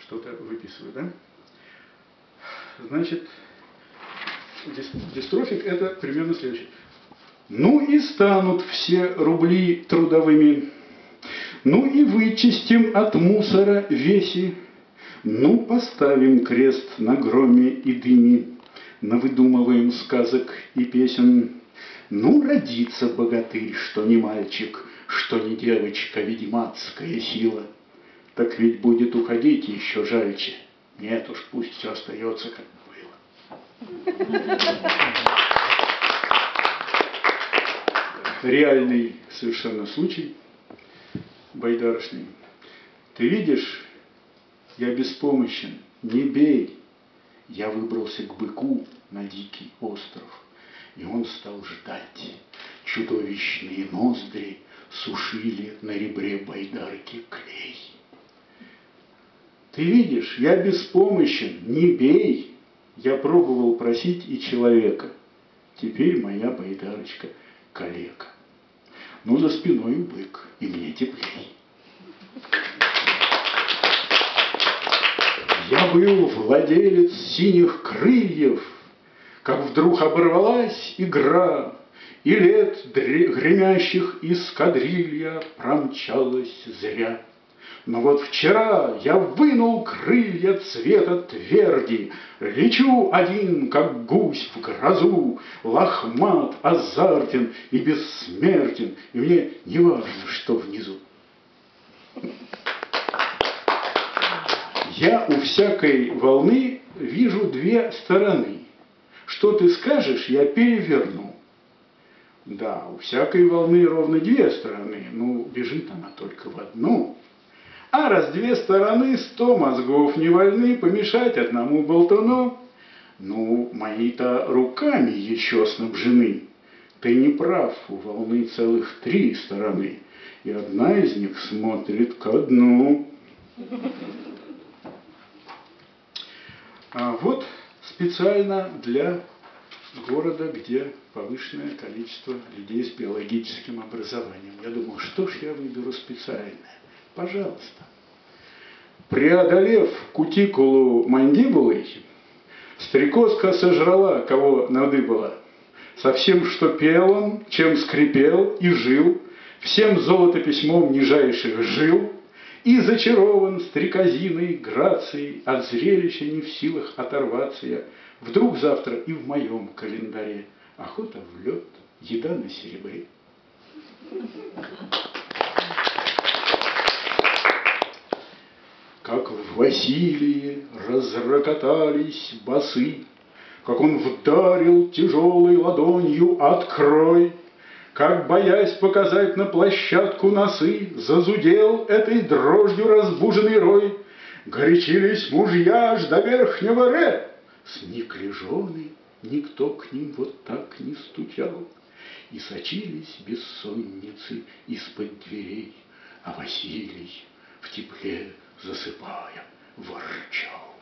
что-то выписываю, да? Значит, дистрофик это примерно следующее. Ну и станут все рубли трудовыми, ну и вычистим от мусора веси, ну поставим крест на громе и дыме, навыдумываем сказок и песен. Ну, родится богатырь, что не мальчик, что не девочка, ведьмацкая сила. Так ведь будет уходить еще жальче. Нет уж, пусть все остается, как было. Реальный совершенно случай, байдарочный. Ты видишь, я беспомощен, не бей. Я выбрался к быку на дикий остров, и он стал ждать. Чудовищные ноздри сушили на ребре байдарки клей. Ты видишь, я беспомощен, не бей. Я пробовал просить и человека. Теперь моя байдарочка калека. Ну, за спиной бык, и мне теплей. Я был владелец синих крыльев, Как вдруг оборвалась игра, И лет гремящих из кадрилья Промчалась зря. Но вот вчера я вынул крылья цвета тверди, Лечу один, как гусь в грозу, Лохмат, азартен и бессмертен, И мне не важно, что внизу. Я у всякой волны вижу две стороны. Что ты скажешь, я переверну. Да, у всякой волны ровно две стороны, ну, бежит она только в одну. А раз две стороны, сто мозгов не вольны помешать одному болтуну. Ну, мои-то руками еще снабжены. Ты не прав, у волны целых три стороны, и одна из них смотрит ко дну. А вот специально для города, где повышенное количество людей с биологическим образованием. Я думал, что ж я выберу специальное. Пожалуйста. Преодолев кутикулу мандибулы, стрекозка сожрала, кого надыбала. Со всем, что пел он, чем скрипел и жил, всем золотописьмом нижайших жил – и зачарован стрекозиной грацией, От зрелища не в силах оторваться я. Вдруг завтра и в моем календаре Охота в лед, еда на серебре. Как в Василии разрокотались басы, Как он вдарил тяжелой ладонью «Открой!» как, боясь показать на площадку носы, Зазудел этой дрожью разбуженный рой. Горячились мужья аж до верхнего ре, Сникли жены, никто к ним вот так не стучал, И сочились бессонницы из-под дверей, А Василий в тепле засыпая ворчал.